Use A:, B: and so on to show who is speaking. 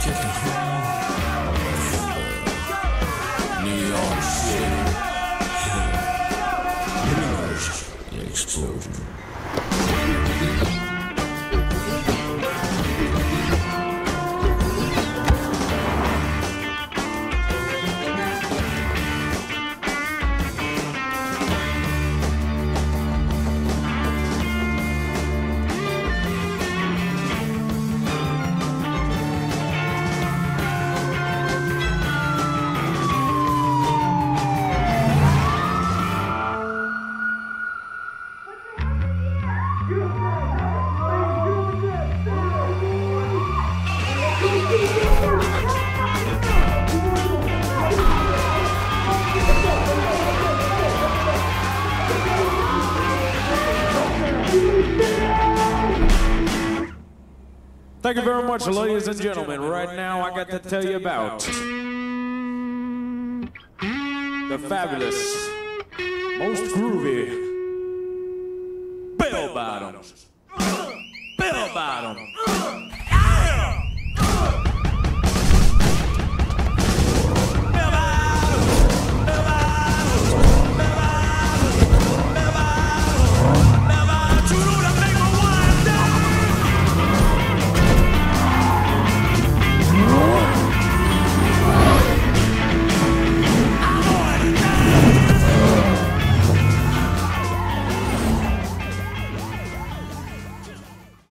A: to the Thank you very much, ladies and gentlemen. Right now, I got to tell you about the fabulous, most groovy bell bottoms. Bell bottoms.